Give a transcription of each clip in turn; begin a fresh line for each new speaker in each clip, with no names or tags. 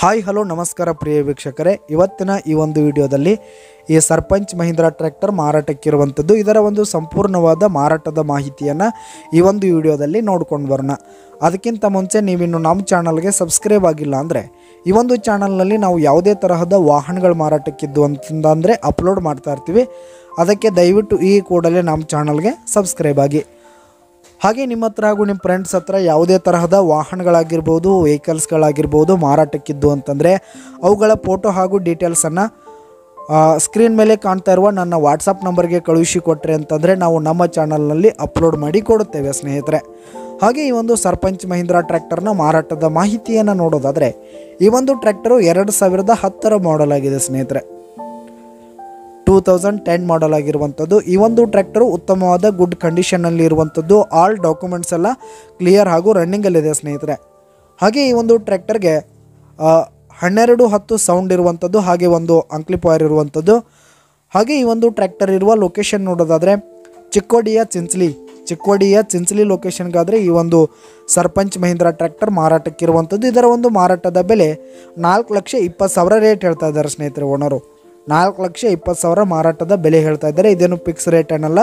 Hi, hello, ನಮಸ್ಕಾರ ಪ್ರಿಯ ವೀಕ್ಷಕರೇ. ಇವತ್ತಿನ ಈ ಒಂದು ವಿಡಿಯೋದಲ್ಲಿ ಈ ಸರ್ಪಂಚ್ ಮಹೀಂದ್ರ ಟ್ರ್ಯಾಕ್ಟರ್ ಮಾರಾಟಕ್ಕಿರುವಂಥದ್ದು, ಇದರ ಒಂದು ಸಂಪೂರ್ಣವಾದ ಮಾರಾಟದ ಮಾಹಿತಿಯನ್ನು ಈ ಒಂದು ವಿಡಿಯೋದಲ್ಲಿ ನೋಡ್ಕೊಂಡು ಬರೋಣ. ಅದಕ್ಕಿಂತ ಮುಂಚೆ ನೀವಿನ್ನು ನಮ್ಮ ಚಾನಲ್ಗೆ ಸಬ್ಸ್ಕ್ರೈಬ್ ಆಗಿಲ್ಲ ಅಂದರೆ, ಈ ಒಂದು ಚಾನಲ್ನಲ್ಲಿ ನಾವು ಯಾವುದೇ ತರಹದ ವಾಹನಗಳು ಮಾರಾಟಕ್ಕಿದ್ದು ಅಂತಂದರೆ ಅಪ್ಲೋಡ್ ಮಾಡ್ತಾ ಇರ್ತೀವಿ. ಅದಕ್ಕೆ ದಯವಿಟ್ಟು ಈ ಕೂಡಲೇ ನಮ್ಮ ಚಾನಲ್ಗೆ ಸಬ್ಸ್ಕ್ರೈಬ್ ಆಗಿ. ಹಾಗೆ ನಿಮ್ಮ ಹತ್ರ ಹಾಗೂ ನಿಮ್ಮ ಫ್ರೆಂಡ್ಸ್ ಹತ್ರ ಯಾವುದೇ ತರಹದ ವಾಹನಗಳಾಗಿರ್ಬೋದು ವೆಹಿಕಲ್ಸ್ಗಳಾಗಿರ್ಬೋದು ಮಾರಾಟಕ್ಕಿದ್ದು ಅಂತಂದರೆ ಅವುಗಳ ಫೋಟೋ ಹಾಗೂ ಡೀಟೇಲ್ಸನ್ನು ಸ್ಕ್ರೀನ್ ಮೇಲೆ ಕಾಣ್ತಾ ಇರುವ ನನ್ನ ವಾಟ್ಸಪ್ ನಂಬರ್ಗೆ ಕಳುಹಿಸಿ ಕೊಟ್ಟರೆ ಅಂತಂದರೆ ನಾವು ನಮ್ಮ ಚಾನಲ್ನಲ್ಲಿ ಅಪ್ಲೋಡ್ ಮಾಡಿ ಕೊಡುತ್ತೇವೆ ಸ್ನೇಹಿತರೆ. ಹಾಗೆ ಈ ಒಂದು ಸರ್ಪಂಚ್ ಮಹೀಂದ್ರ ಟ್ರ್ಯಾಕ್ಟರ್ನ ಮಾರಾಟದ ಮಾಹಿತಿಯನ್ನು ನೋಡೋದಾದರೆ ಈ ಒಂದು ಟ್ರ್ಯಾಕ್ಟರು ಎರಡು ಸಾವಿರದ ಹತ್ತರ ಮಾಡೆಲ್ ಆಗಿದೆ ಸ್ನೇಹಿತರೆ. ತೌಸಂಡ್ ಟೆನ್ ಮಾಡಲ್ ಆಗಿರುವಂಥದ್ದು. ಈ ಒಂದು ಟ್ರ್ಯಾಕ್ಟರು ಉತ್ತಮವಾದ ಗುಡ್ ಕಂಡೀಷನಲ್ಲಿ ಇರುವಂಥದ್ದು. ಆಲ್ ಡಾಕ್ಯುಮೆಂಟ್ಸ್ ಎಲ್ಲ ಕ್ಲಿಯರ್ ಹಾಗೂ ರನ್ನಿಂಗಲ್ಲಿದೆ ಸ್ನೇಹಿತರೆ. ಹಾಗೆ ಈ ಒಂದು ಟ್ರ್ಯಾಕ್ಟರ್ಗೆ ಹನ್ನೆರಡು ಹತ್ತು ಸೌಂಡ್ ಇರುವಂಥದ್ದು ಹಾಗೆ ಒಂದು ಅಂಕ್ಲಿಪಾಯರ್ ಇರುವಂಥದ್ದು. ಹಾಗೆ ಈ ಒಂದು ಟ್ರ್ಯಾಕ್ಟರ್ ಇರುವ ಲೊಕೇಶನ್ ನೋಡೋದಾದರೆ ಚಿಕ್ಕೋಡಿಯ ಚಿಂಚಲಿ ಚಿಕ್ಕೋಡಿಯ ಚಿಂಚಲಿ ಲೊಕೇಶನ್ಗಾದರೆ ಈ ಒಂದು ಸರ್ಪಂಚ್ ಮಹೀಂದ್ರ ಟ್ರ್ಯಾಕ್ಟರ್ ಮಾರಾಟಕ್ಕಿರುವಂಥದ್ದು. ಇದರ ಒಂದು ಮಾರಾಟದ ಬೆಲೆ ನಾಲ್ಕು ಲಕ್ಷ ಇಪ್ಪತ್ತು ಸಾವಿರ ರೇಟ್ ಹೇಳ್ತಾ ಇದ್ದಾರೆ ಸ್ನೇಹಿತರೆ ಓನರು. ನಾಲ್ಕು ಲಕ್ಷ ಇಪ್ಪತ್ತು ಸಾವಿರ ಮಾರಾಟದ ಬೆಲೆ ಹೇಳ್ತಾ ಇದ್ದಾರೆ. ಇದೇನು ಫಿಕ್ಸ್ ರೇಟ್ ಏನಲ್ಲ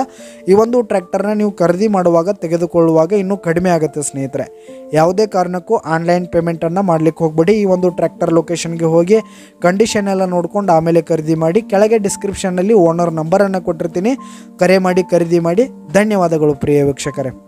ಈ ಒಂದು ಟ್ರ್ಯಾಕ್ಟರ್ನ ನೀವು ಖರೀದಿ ಮಾಡುವಾಗ, ತೆಗೆದುಕೊಳ್ಳುವಾಗ ಇನ್ನೂ ಕಡಿಮೆ ಆಗುತ್ತೆ ಸ್ನೇಹಿತರೆ. ಯಾವುದೇ ಕಾರಣಕ್ಕೂ ಆನ್ಲೈನ್ ಪೇಮೆಂಟನ್ನು ಮಾಡ್ಲಿಕ್ಕೆ ಹೋಗ್ಬೇಡಿ. ಈ ಒಂದು ಟ್ರ್ಯಾಕ್ಟರ್ ಲೊಕೇಶನ್ಗೆ ಹೋಗಿ ಕಂಡೀಷನ್ ಎಲ್ಲ ನೋಡ್ಕೊಂಡು ಆಮೇಲೆ ಖರೀದಿ ಮಾಡಿ, ಕೆಳಗೆ ಡಿಸ್ಕ್ರಿಪ್ಷನ್ನಲ್ಲಿ ಓನರ್ ನಂಬರನ್ನು ಕೊಟ್ಟಿರ್ತೀನಿ. ಕರೆ ಮಾಡಿ, ಖರೀದಿ ಮಾಡಿ. ಧನ್ಯವಾದಗಳು ಪ್ರಿಯ ವೀಕ್ಷಕರೇ.